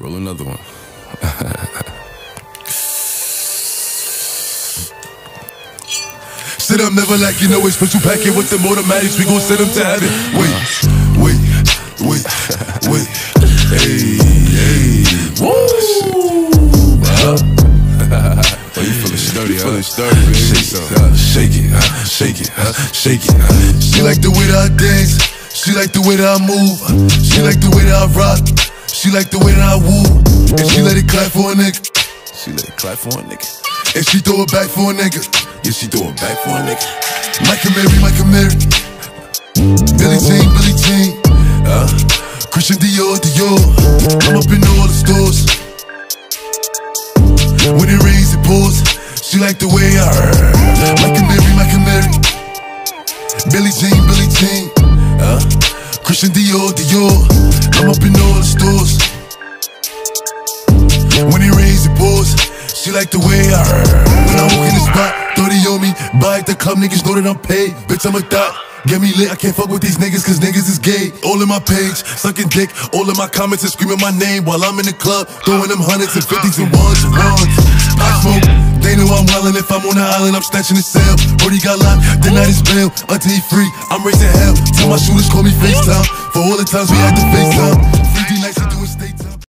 another one. Sit up, never like you know it's special packet with the automatics. We gon' send them to heaven. Wait, wait, wait, wait. Hey, hey. Woo! Oh, you feeling sturdy, You feeling sturdy, baby. Shake. Uh, shake it, uh, shake it, uh, shake it. uh. She like the way that I dance. She like the way that I move. She like the way that I rock. She like the way that I woo. And she let it clap for a nigga. She let it clap for a nigga. And she throw it back for a nigga. Yeah, she throw it back for a nigga. Michael Mary, Michael Mary. Billy Jean, Billy Jean. Uh, Christian Dior, Dior. I'm up in all the stores. When it rains, it pours. She like the way I heard. Michael Mary, Michael Mary. Billy Jean, Billy Jean. Uh, Christian Dior, Dior. I'm up in all the stores. When it rains, it pours. She like the way I. When I walk in the spot, 30 on me. Buy at the club, niggas know that I'm paid. Bitch, I'm a thot. Get me lit, I can't fuck with these niggas cause niggas is gay. All in my page, sucking dick. All in my comments and screaming my name while I'm in the club. Throwing them hundreds and fifties and ones and ones. I smoke, they know I'm wildin'. If I'm on the island, I'm snatching the cell. Brody got locked, the night is bail. Until he free, I'm raising hell. Tell my shooters call me FaceTime. For all the times we had to FaceTime.